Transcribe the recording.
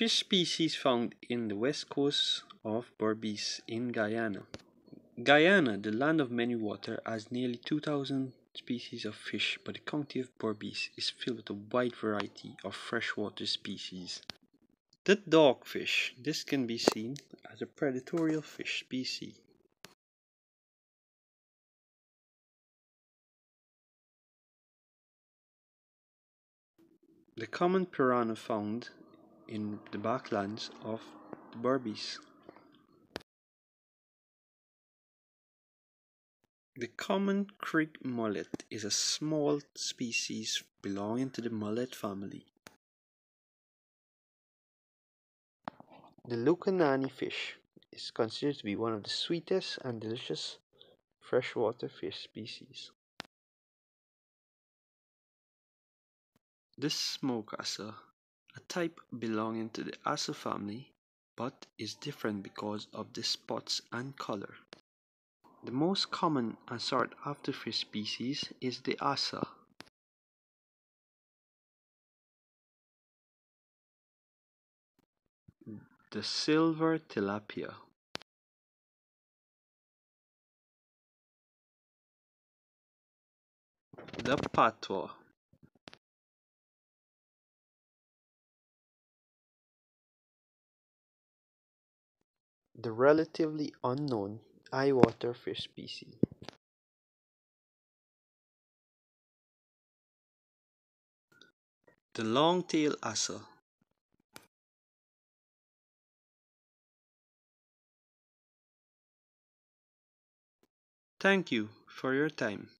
Fish species found in the west coast of Berbice in Guyana. Guyana, the land of many water, has nearly 2,000 species of fish, but the county of Berbice is filled with a wide variety of freshwater species. The dogfish. This can be seen as a predatory fish species. The common piranha found in the backlands of the Berbice. The common creek mullet is a small species belonging to the mullet family. The Lukanani fish is considered to be one of the sweetest and delicious freshwater fish species. This smoke assa, a type belonging to the assa family, but is different because of the spots and color. The most common and sought after fish species is the assa. The silver tilapia. The patwa. The relatively unknown eyewater fish species. The long-tailed assa. Thank you for your time.